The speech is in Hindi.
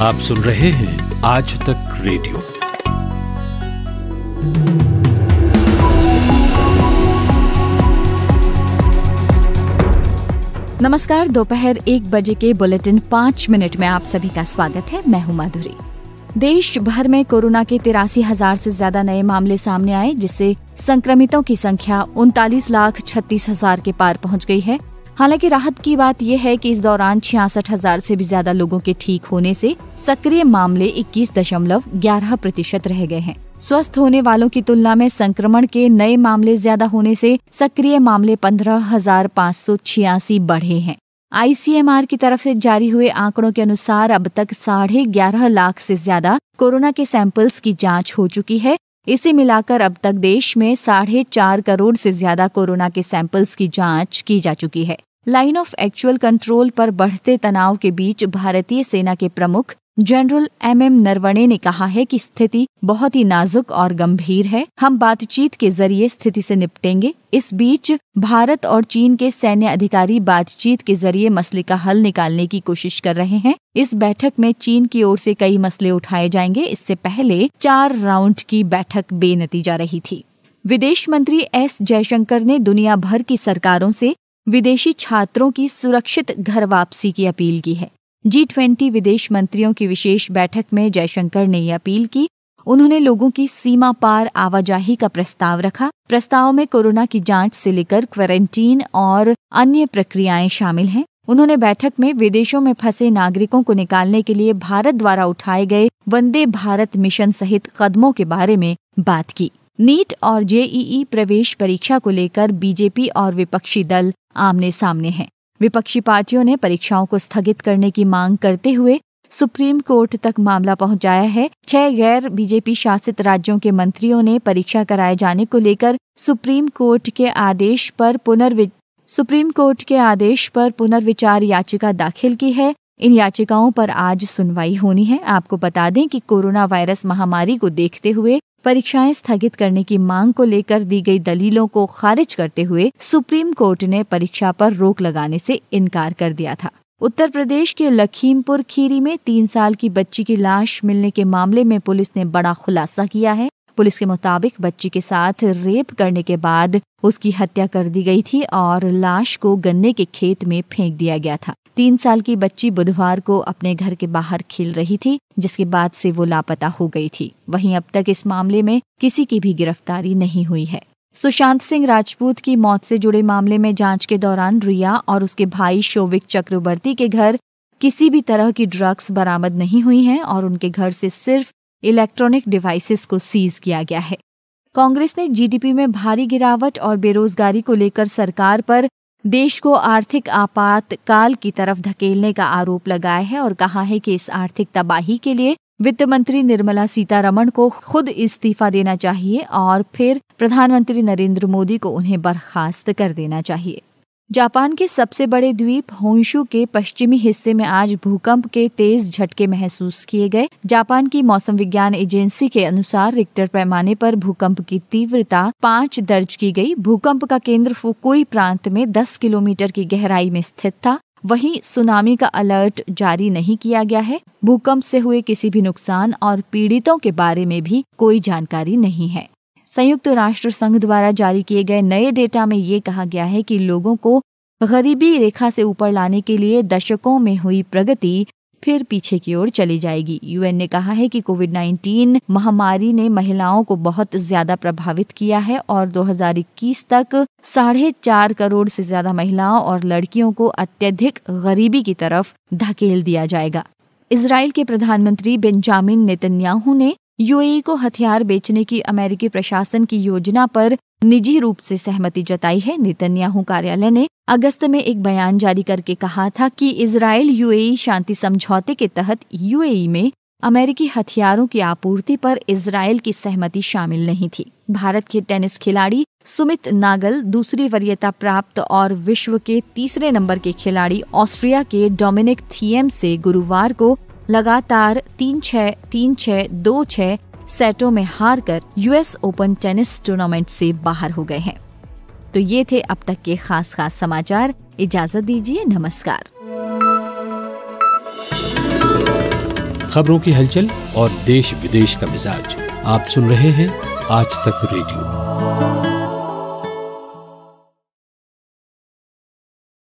आप सुन रहे हैं आज तक रेडियो। नमस्कार, दोपहर एक बजे के बुलेटिन पाँच मिनट में आप सभी का स्वागत है। मैं हूँ माधुरी। देश भर में कोरोना के तिरासी हज़ार से ज़्यादा नए मामले सामने आए, जिससे संक्रमितों की संख्या उनतालीस लाख छत्तीस हज़ार के पार पहुँच गई है। हालाँकि राहत की बात यह है कि इस दौरान छियासठ हज़ार से भी ज़्यादा लोगों के ठीक होने से सक्रिय मामले इक्कीस दशमलव ग्यारह प्रतिशत रह गए हैं। स्वस्थ होने वालों की तुलना में संक्रमण के नए मामले ज़्यादा होने से सक्रिय मामले पंद्रह हज़ार पाँच सौ छियासी बढ़े हैं। आईसीएमआर की तरफ़ से जारी हुए आंकड़ों के अनुसार अब तक साढ़े ग्यारह लाख से ज़्यादा कोरोना के सैंपल्स की जाँच हो चुकी है। इसे मिलाकर अब तक देश में साढ़े चार करोड़ से ज़्यादा कोरोना के सैंपल्स की जाँच की जा चुकी है। लाइन ऑफ़ एक्चुअल कंट्रोल पर बढ़ते तनाव के बीच भारतीय सेना के प्रमुख जनरल एम एम नरवणे ने कहा है कि स्थिति बहुत ही नाजुक और गंभीर है। हम बातचीत के ज़रिए स्थिति से निपटेंगे। इस बीच भारत और चीन के सैन्य अधिकारी बातचीत के ज़रिए मसले का हल निकालने की कोशिश कर रहे हैं। इस बैठक में चीन की ओर से कई मसले उठाए जाएँगे। इससे पहले चार राउंड की बैठक बेनतीजा रही थी। विदेश मंत्री एस जयशंकर ने दुनिया भर की सरकारों से विदेशी छात्रों की सुरक्षित घर वापसी की अपील की है। जी ट्वेंटी विदेश मंत्रियों की विशेष बैठक में जयशंकर ने ये अपील की। उन्होंने लोगों की सीमा पार आवाजाही का प्रस्ताव रखा। प्रस्ताव में कोरोना की जाँच से लेकर क्वारंटीन और अन्य प्रक्रियाएँ शामिल हैं। उन्होंने बैठक में विदेशों में फंसे नागरिकों को निकालने के लिए भारत द्वारा उठाए गए वंदे भारत मिशन सहित कदमों के बारे में बात की। नीट और जेईई प्रवेश परीक्षा को लेकर बीजेपी और विपक्षी दल आमने सामने हैं। विपक्षी पार्टियों ने परीक्षाओं को स्थगित करने की मांग करते हुए सुप्रीम कोर्ट तक मामला पहुँचाया है। छह गैर बीजेपी शासित राज्यों के मंत्रियों ने परीक्षा कराए जाने को लेकर सुप्रीम कोर्ट के आदेश पर पुनर्वि, सुप्रीम कोर्ट के आदेश पर पुनर्विचार याचिका दाखिल की है। इन याचिकाओं पर आज सुनवाई होनी है। आपको बता दें कि कोरोना वायरस महामारी को देखते हुए परीक्षाएँ स्थगित करने की मांग को लेकर दी गई दलीलों को खारिज करते हुए सुप्रीम कोर्ट ने परीक्षा पर रोक लगाने से इनकार कर दिया था। उत्तर प्रदेश के लखीमपुर खीरी में तीन साल की बच्ची की लाश मिलने के मामले में पुलिस ने बड़ा खुलासा किया है। पुलिस के मुताबिक बच्ची के साथ रेप करने के बाद उसकी हत्या कर दी गई थी और लाश को गन्ने के खेत में फेंक दिया गया था। तीन साल की बच्ची बुधवार को अपने घर के बाहर खेल रही थी, जिसके बाद से वो लापता हो गई थी। वहीं अब तक इस मामले में किसी की भी गिरफ्तारी नहीं हुई है। सुशांत सिंह राजपूत की मौत से जुड़े मामले में जाँच के दौरान रिया और उसके भाई शोविक चक्रवर्ती के घर किसी भी तरह की ड्रग्स बरामद नहीं हुई हैं और उनके घर से सिर्फ़ इलेक्ट्रॉनिक डिवाइसेस को सीज किया गया है। कांग्रेस ने जीडीपी में भारी गिरावट और बेरोजगारी को लेकर सरकार पर देश को आर्थिक आपातकाल की तरफ़ धकेलने का आरोप लगाया है और कहा है कि इस आर्थिक तबाही के लिए वित्त मंत्री निर्मला सीतारमण को खुद इस्तीफा देना चाहिए और फिर प्रधानमंत्री नरेंद्र मोदी को उन्हें बर्खास्त कर देना चाहिए। जापान के सबसे बड़े द्वीप होंशु के पश्चिमी हिस्से में आज भूकंप के तेज झटके महसूस किए गए। जापान की मौसम विज्ञान एजेंसी के अनुसार रिक्टर पैमाने पर भूकंप की तीव्रता पाँच दर्ज की गई। भूकंप का केंद्र फुकुई प्रांत में 10 किलोमीटर की गहराई में स्थित था। वहीं सुनामी का अलर्ट जारी नहीं किया गया है। भूकंप से हुए किसी भी नुकसान और पीड़ितों के बारे में भी कोई जानकारी नहीं है। संयुक्त राष्ट्र संघ द्वारा जारी किए गए नए डेटा में ये कहा गया है कि लोगों को गरीबी रेखा से ऊपर लाने के लिए दशकों में हुई प्रगति फिर पीछे की ओर चली जाएगी। यूएन ने कहा है कि कोविड 19 महामारी ने महिलाओं को बहुत ज़्यादा प्रभावित किया है और 2021 तक साढ़े चार करोड़ से ज़्यादा महिलाओं और लड़कियों को अत्यधिक गरीबी की तरफ़ धकेल दिया जाएगा। इसराइल के प्रधानमंत्री बेंजामिन नेतन्याहू ने यूएई को हथियार बेचने की अमेरिकी प्रशासन की योजना पर निजी रूप से सहमति जताई है। नेतन्याहू कार्यालय ने अगस्त में एक बयान जारी करके कहा था कि इसराइल यूएई शांति समझौते के तहत यूएई में अमेरिकी हथियारों की आपूर्ति पर इसराइल की सहमति शामिल नहीं थी। भारत के टेनिस खिलाड़ी सुमित नागल, दूसरी वरीयता प्राप्त और विश्व के तीसरे नंबर के खिलाड़ी ऑस्ट्रिया के डोमिनिक थियम से गुरुवार को लगातार तीन छः तीन छः दो छः सेटों में हार कर यूएस ओपन टेनिस टूर्नामेंट से बाहर हो गए हैं। तो ये थे अब तक के खास खास समाचार। इजाज़त दीजिए, नमस्कार। खबरों की हलचल और देश विदेश का मिजाज आप सुन रहे हैं आज तक रेडियो।